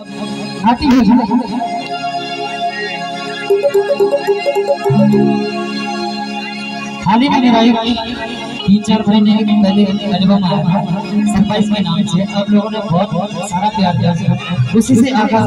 आती है हाल में मेरा एक तीन चार महीने पहले एल्बम आया सरप्राइज़ में नाम से आप लोगों ने बहुत बहुत सारा प्यार दिया। उसी से आगाज़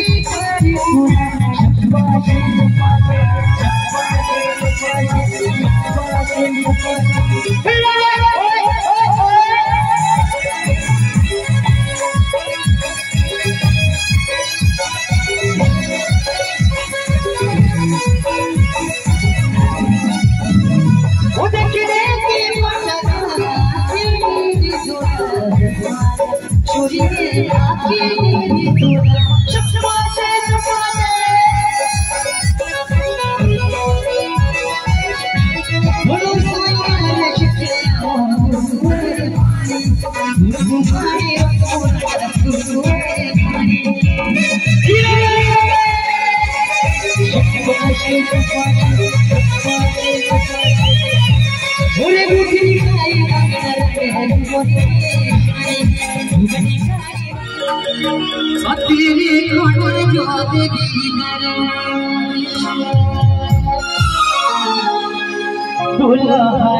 मेरी नहीं छोड़ा मेरा जीवा बोलो मेरी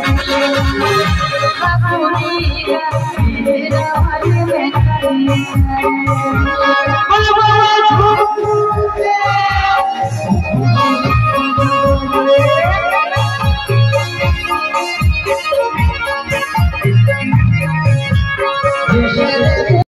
Thank you.